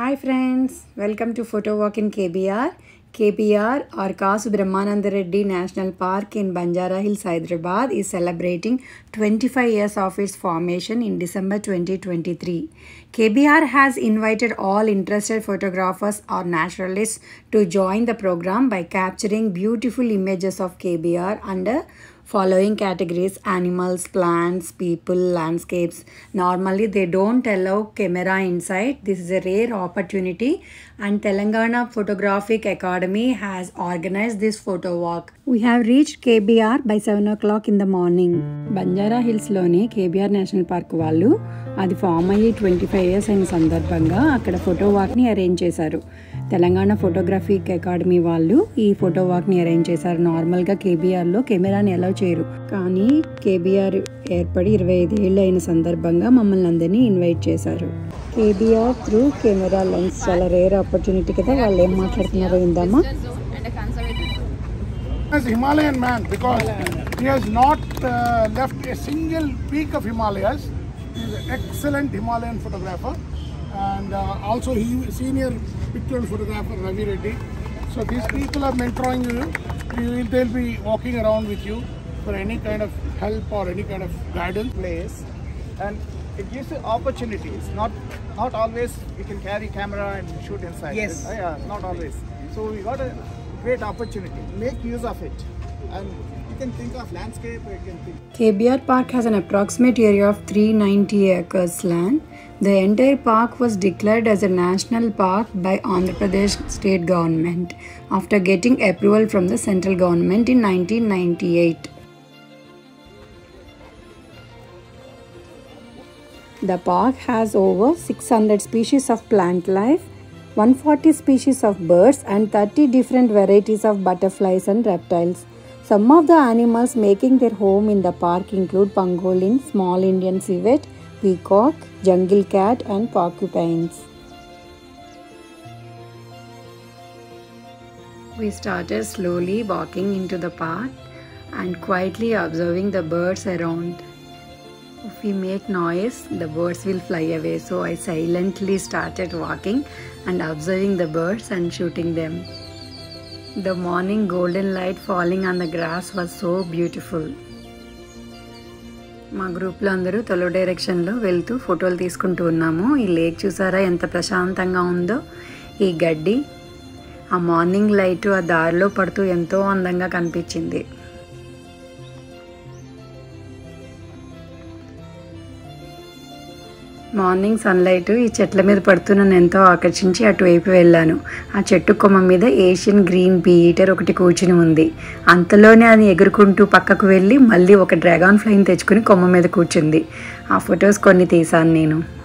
Hi friends, welcome to Photo Walk in KBR. KBR or Brahmananda Reddy National Park in Banjara Hills, Hyderabad is celebrating 25 years of its formation in December 2023. KBR has invited all interested photographers or naturalists to join the program by capturing beautiful images of KBR under following categories animals plants people landscapes normally they don't allow camera inside this is a rare opportunity and telangana photographic academy has organized this photo walk we have reached kbr by 7 o'clock in the morning Banjara హిల్స్లోని KBR national park వాళ్ళు అది form అయ్యి twenty five years అయిన సందర్భంగా అక్కడ photo వాక్ని arrange చేశారు Telangana photographic academy వాళ్ళు ఈ photo వాక్ని arrange చేశారు నార్మల్గా కేబీఆర్లో కెమెరాని అలౌ చేరు. కానీ కేబీఆర్ ఏర్పడి ఇరవై ఐదు ఏళ్ళు అయిన సందర్భంగా మమ్మల్ని అందరినీ ఇన్వైట్ చేశారు. కేబీఆర్ త్రూ కెమెరా లెన్స్ చాలా రేర్ ఆపర్చునిటీ కదా వాళ్ళు ఏం మాట్లాడుతున్నారో విందామా? Himalayan man because he has not left a single peak of Himalayas is excellent Himalayan photographer and also he senior picture photographer Ravi Reddy so these people are mentoring you walking around for any kind of help or any kind of guidance. place and it gives you opportunities not not always you can carry camera and shoot inside Yes. Uh, yeah not always so we got a great opportunity make use of it and you can think of landscape you can think KBR Park has an approximate area of 390 acres land. The entire park was declared as a national park by Andhra Pradesh state government after getting approval from the central government in 1998. The park has over 600 species of plant life, 140 species of birds, and 30 different varieties of butterflies and reptiles. Some of the animals making their home in the park include pangolin, small Indian civet, peacock, jungle cat, and porcupines. We started slowly walking into the park and quietly observing the birds around. If we make noise, the birds will fly away. So I silently started walking and observing the birds and shooting them. The morning golden light falling on the grass was so beautiful. మా గ్రూప్లో అందరూ తొలో డైరెక్షన్లో వెళ్తూ ఫోటోలు తీసుకుంటూ ఉన్నాము ఈ lake చూసారా ఎంత ప్రశాంతంగా ఉందో ఈ గడ్డి ఆ మార్నింగ్ లైట్ ఆ దారిలో పడుతూ ఎంతో అందంగా కనిపించింది మార్నింగ్ సన్లైట్ ఈ చెట్ల మీద పడుతూ నన్ను ఎంతో ఆకర్షించి అటువైపు వెళ్ళాను. ఆ చెట్టు కొమ్మ మీద ఏషియన్ గ్రీన్ బీటర్ ఒకటి కూర్చుని ఉంది. అంతలోనే అది ఎగురుకుంటూ పక్కకు వెళ్ళి మళ్ళీ ఒక డ్రాగన్ ఫ్లైని తెచ్చుకుని కొమ్మ మీద కూర్చుంది. ఆ ఫొటోస్ కొన్ని తీశాను నేను.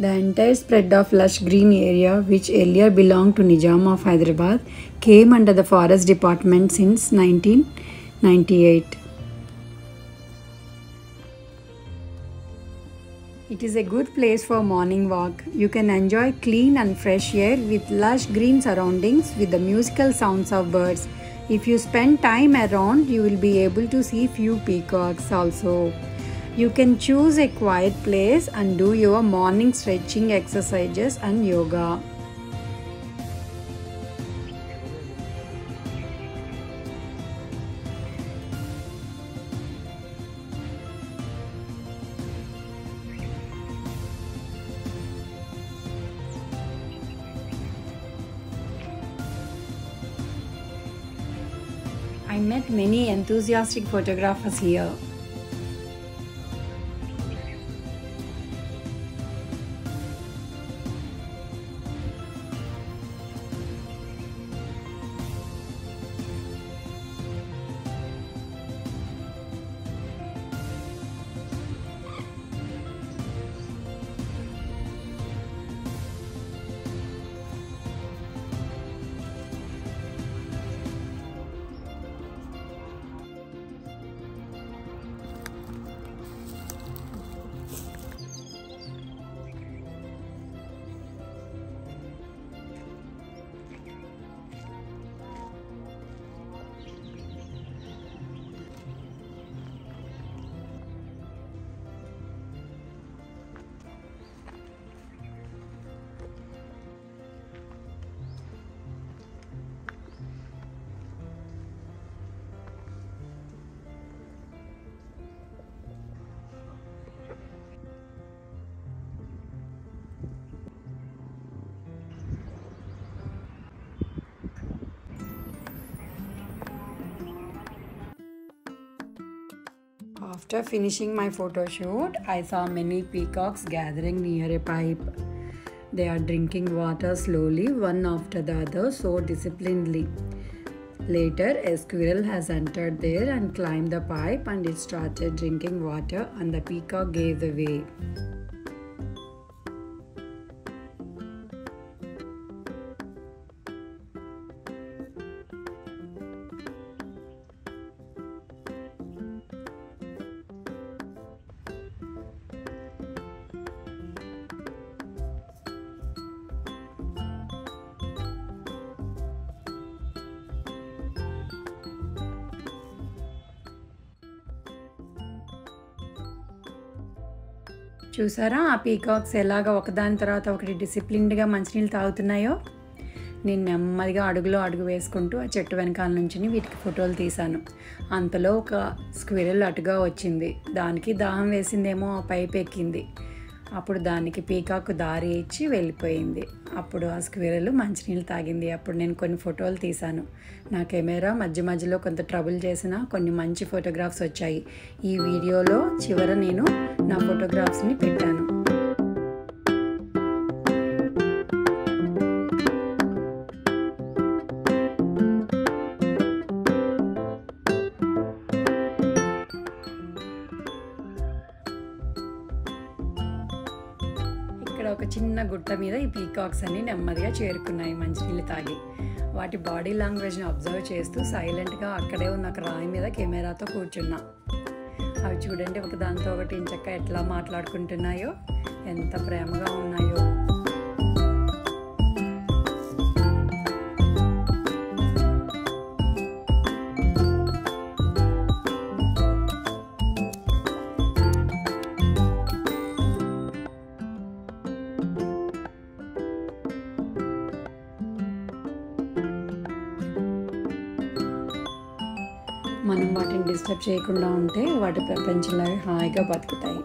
The entire spread of lush green area, which earlier belonged to Nizam of Hyderabad, came under the Forest Department since 1998. It is a good place for morning walk. You can enjoy clean and fresh air with lush green surroundings with the musical sounds of birds. If you spend time around, you will be able to see few peacocks also. You can choose a quiet place and do your morning stretching exercises and yoga. I met many enthusiastic photographers here. After finishing my photo shoot, I saw many peacocks gathering near a pipe. They are drinking water slowly, one after the other, so disciplinedly. Later, a squirrel has entered there and climbed the pipe and it started drinking water, and the peacock gave the way. చూసారా? ఆ peacocks ఎలాగ ఒకదాని తర్వాత ఒకటి డిసిప్లిన్డ్గా మంచినీళ్ళు తాగుతున్నాయో? నేను నెమ్మదిగా అడుగులో అడుగు వేసుకుంటూ ఆ చెట్టు వెనకాల నుంచి వీటికి ఫోటోలు తీశాను. అంతలో ఒక స్క్విరల్ అటుగా వచ్చింది. దానికి దాహం వేసిందేమో ఆ పైప్ ఎక్కింది అప్పుడు దానికి పీకాకు దారి ఇచ్చి వెళ్ళిపోయింది. అప్పుడు ఆ స్క్విరల్ మంచినీళ్ళు తాగింది. అప్పుడు నేను కొన్ని ఫోటోలు తీశాను. నా కెమెరా మధ్య మధ్యలో కొంత ట్రబుల్ చేసిన కొన్ని మంచి ఫోటోగ్రాఫ్స్ వచ్చాయి. ఈ వీడియోలో చివర నేను నా ఫోటోగ్రాఫ్స్ని పెట్టాను. ఒక చిన్న గుట్ట మీద ఈ పీకాక్స్ అన్ని నెమ్మదిగా చేరుకున్నాయి మంచినీళ్ళు తాగి. వాటి బాడీ లాంగ్వేజ్ని అబ్జర్వ్ చేస్తూ సైలెంట్గా అక్కడే ఉన్న ఒక రాయి మీద కెమెరాతో కూర్చున్నా. అవి చూడండి ఒక దాంతో ఒకటి ఇంచక్క ఎట్లా మాట్లాడుకుంటున్నాయో ఎంత ప్రేమగా ఉన్నాయో. డిస్టర్బ్ చేయకుండా ఉంటే వాటి ప్రపంచంలో హాయిగా బతుకుతాయి.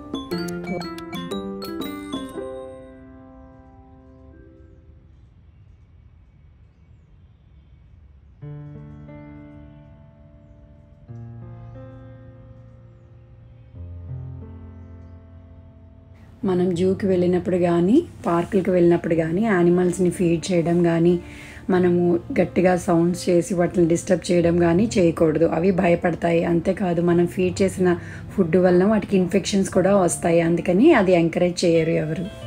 మనం జూకి వెళ్ళినప్పుడు కానీ పార్కులకు వెళ్ళినప్పుడు కానీ యానిమల్స్ని ఫీడ్ చేయడం కానీ మనము గట్టిగా సౌండ్స్ చేసి వాటిని డిస్టర్బ్ చేయడం కానీ చేయకూడదు. అవి భయపడతాయి. అంతేకాదు మనం ఫీడ్ చేసిన ఫుడ్ వల్ల వాటికి ఇన్ఫెక్షన్స్ కూడా వస్తాయి. అందుకని అది ఎంకరేజ్ చేయరు ఎవరు.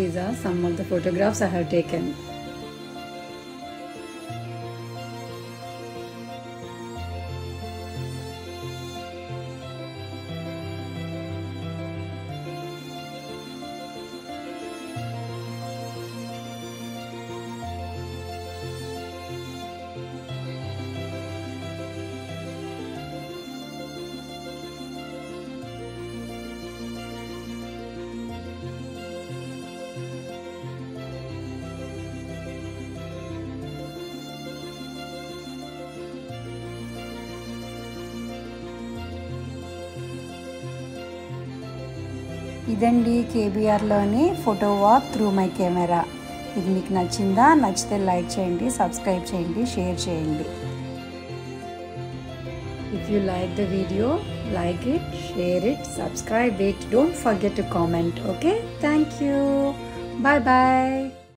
These are some of the photographs I have taken. ఇదండి కేబీఆర్లోని photo walk through my camera. ఇది మీకు నచ్చిందా? నచ్చితే లైక్ చేయండి సబ్స్క్రైబ్ చేయండి షేర్ చేయండి. If you like the video like it share it subscribe it don't forget to comment okay thank you bye bye